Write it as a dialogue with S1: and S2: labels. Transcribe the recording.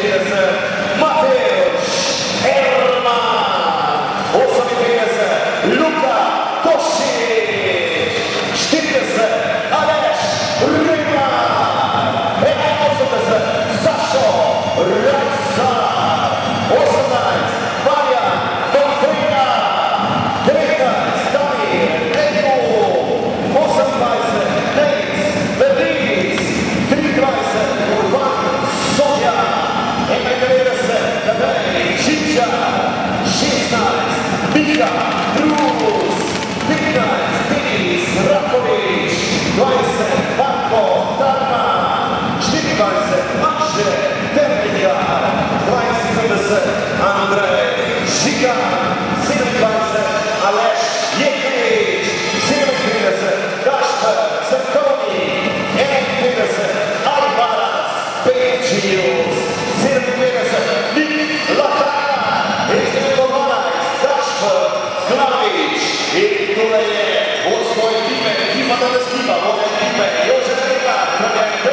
S1: defesa. Matheus. Žiča, 16, Mika, Rus, 15, Denis, Raković, 20, Banko, Tarman, 24, Maše, Terminjar, 20, Andrej, Žiga, Goal, Goalkeeper, Keeper, das Keeper, Moment, Keeper, Josef Keeper, Moment,